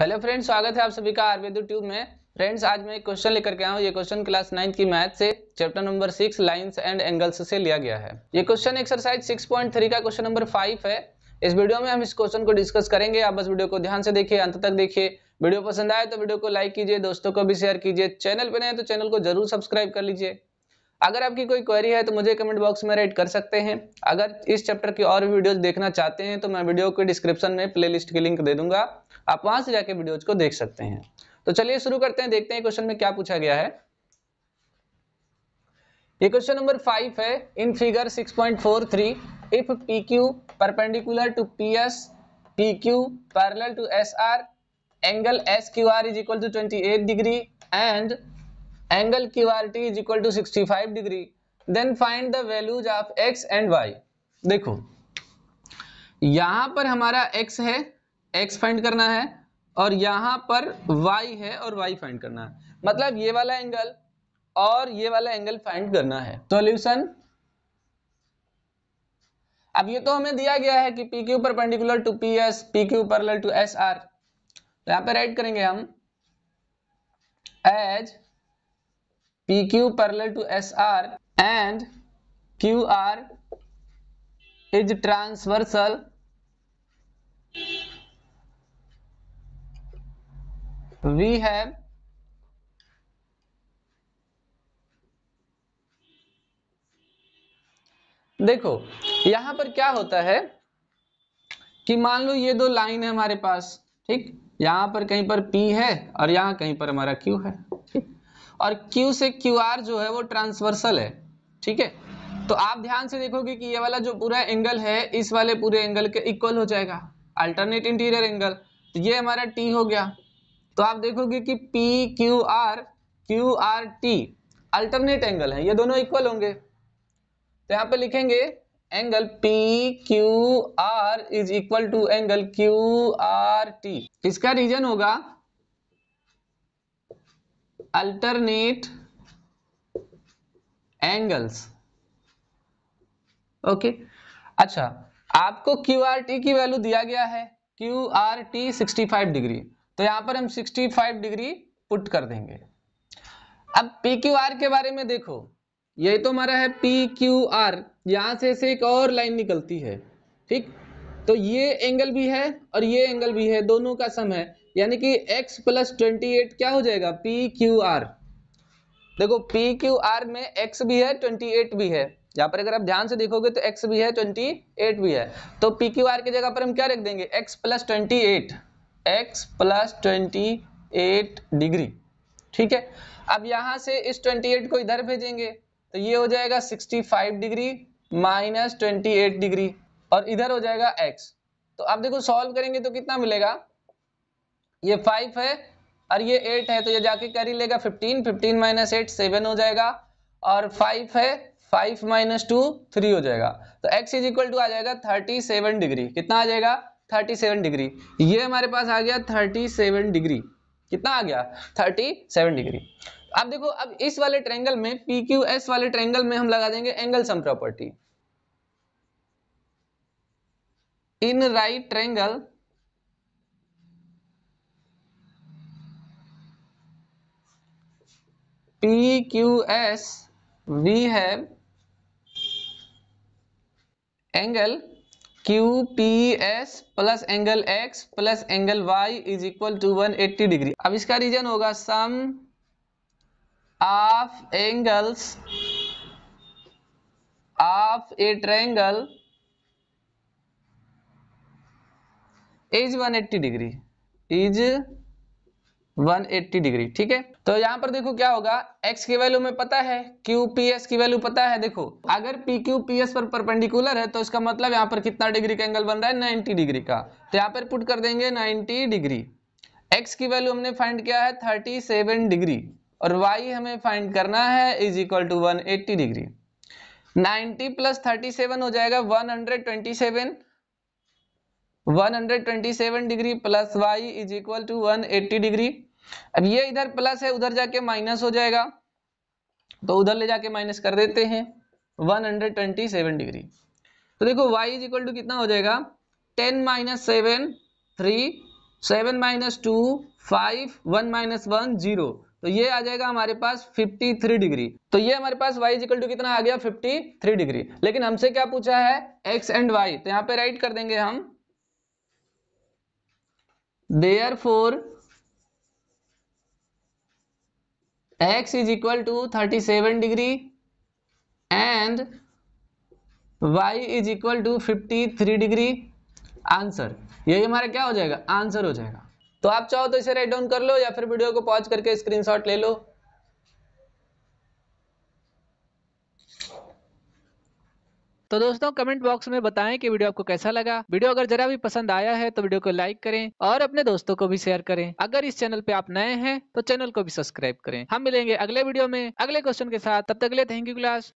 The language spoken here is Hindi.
हेलो फ्रेंड्स, स्वागत है आप सभी का आयुर्वेद ट्यूब में। फ्रेंड्स, आज मैं एक क्वेश्चन लेकर के आया हूँ। ये क्वेश्चन क्लास नाइन्थ की मैथ से chapter number six, lines and angles से लिया गया है। ये question exercise six point three का क्वेश्चन नंबर फाइव है। इस वीडियो में हम इस क्वेश्चन को डिस्कस करेंगे। आप बस वीडियो को ध्यान से देखिए, अंत तक देखिए। वीडियो पसंद आए तो वीडियो को लाइक कीजिए, दोस्तों को भी शेयर कीजिए। चैनल पर नए तो चैनल को ज़रूर सब्सक्राइब कर लीजिए। अगर आपकी कोई क्वेरी है तो मुझे कमेंट बॉक्स में राइट कर सकते हैं। अगर इस चैप्टर की और भी वीडियोस देखना चाहते हैं तो मैं वीडियो के डिस्क्रिप्शन में प्लेलिस्ट की लिंक दे दूँगा। आप वहाँ से जाके वीडियोज़ को देख सकते हैं। तो चलिए शुरू करते हैं, देखते हैं क्वेश्चन में क्या पूछा गया है। ये क्वेश्चन नंबर फाइव है in figure 6.43 if P Q perpendicular to P S P Q parallel to S R angle S Q R is equal to 28 degree and angle QRT is equal to 65 degree, then find the values of x and y देखो, यहाँ पर हमारा एक्स है x फाइंड करना है और यहाँ पर वाई है और वाई फाइंड करना है। मतलब ये वाला एंगल और ये वाला एंगल फाइंड करना है। सॉल्यूशन? अब ये तो हमें दिया गया है कि P Q perpendicular to P S P Q parallel to S R तो यहाँ पे राइट करेंगे हम। As P Q parallel to S R and Q R is transversal we have देखो, यहाँ पर क्या होता है कि मान लो ये दो लाइन है हमारे पास, ठीक? यहाँ पर कहीं पर P है और यहाँ कहीं पर हमारा Q है। और Q से QR जो है वो ट्रांसवर्सल है, ठीक है? तो आप ध्यान से देखोगे कि ये वाला जो पूरा एंगल है, इस वाले पूरे एंगल के इक्वल हो जाएगा। अल्टरनेट इंटीरियर एंगल तो ये हमारा T हो गया। तो आप देखोगे कि P Q R Q R T alternate angle है। ये दोनों इक्वल होंगे। तो यहाँ पे लिखेंगे angle P Q R is equal to angle Q R T इसका रीजन होगा? Alternate angles okay. अच्छा आपको क्यू आर टी की वैल्यू दिया गया है। Q R T sixty five degree तो यहाँ पर हम सिक्सटी फाइव डिग्री पुट कर देंगे। अब पी क्यू आर के बारे में देखो। यही तो हमारा है पी क्यू आर यहाँ से से एक और लाइन निकलती है, ठीक? तो ये एंगल भी है और ये एंगल भी है, दोनों का सम है। यानी कि x प्लस ट्वेंटी एट क्या हो जाएगा? पी क्यू आर देखो पी क्यू आर में x भी है ट्वेंटी एट भी है। यहाँ पर अगर आप ध्यान से देखोगे तो x भी है ट्वेंटी एट भी है। तो पी क्यू आर की जगह पर हम क्या रख देंगे? X plus twenty eight x plus twenty eight degree ठीक है? अब यहाँ से इस 28 को इधर भेजेंगे तो ये हो जाएगा 65 डिग्री माइनस ट्वेंटी डिग्री और इधर हो जाएगा x. तो आप देखो सॉल्व करेंगे तो कितना मिलेगा? ये फाइव है, और ये एट है तो ये जाके कर ही लेगा fifteen fifteen minus eight seven हो जाएगा, और फाइव है फाइव माइनस टू थ्री हो जाएगा. तो x इज़ इक्वल टू आ जाएगा थर्टी सेवन डिग्री कितना आ जाएगा? Thirty seven degree. ये हमारे पास आ गया थर्टी सेवन डिग्री। कितना आ गया? Thirty seven degree. अब देखो, अब इस वाले ट्रेंगल में पी क्यू एस वाले ट्रेंगल में हम लगा देंगे angle sum property in right triangle P Q S we have we have P S plus angle x plus angle y is equal to 180 degree अब इसका रीजन होगा sum of angles of a triangle is 180 degree is 180 degree, ठीक है? तो यहाँ पर देखो क्या होगा, x की वैल्यू में पता है QPS की वैल्यू पता है, देखो। अगर PQPS पर परपेंडिकुलर है तो इसका मतलब यहाँ पर कितना डिग्री का एंगल बन रहा है? 90 डिग्री का। तो यहाँ पर पुट कर देंगे 90 डिग्री। x की वैल्यू हमने फाइंड किया है 37 डिग्री, और y हमें फाइंड करना है is equal to one degree. 90 plus thirty हो जाएगा 127 127 degree plus y is equal to 180 degree. अब ये इधर प्लस है, उधर जाके माइनस हो जाएगा। तो उधर ले जाके माइनस कर देते हैं। 127 डिग्री तो देखो, y इज़ इक्वल टू कितना हो जाएगा? 10 minus seven three seven minus two five one minus one zero तो ये आ जाएगा हमारे पास 53 डिग्री तो ये हमारे पास y इजिकल टू कितना आ गया? 53 डिग्री लेकिन हमसे क्या पूछा है? x एंड y तो यहाँ पे राइट कर देंगे हम। Therefore x is equal to 37 degree and y is equal to 53 degree answer यही हमारा क्या हो जाएगा? आंसर हो जाएगा। तो आप चाहो तो इसे राइट डाउन कर लो या फिर वीडियो को पॉज करके स्क्रीनशॉट ले लो। तो दोस्तों कमेंट बॉक्स में बताएँ कि वीडियो आपको कैसा लगा। वीडियो अगर जरा भी पसंद आया है तो वीडियो को लाइक करें और अपने दोस्तों को भी शेयर करें। अगर इस चैनल पे आप नए हैं तो चैनल को भी सब्सक्राइब करें। हम मिलेंगे अगले वीडियो में अगले क्वेश्चन के साथ। तब तक थैंक यू क्लास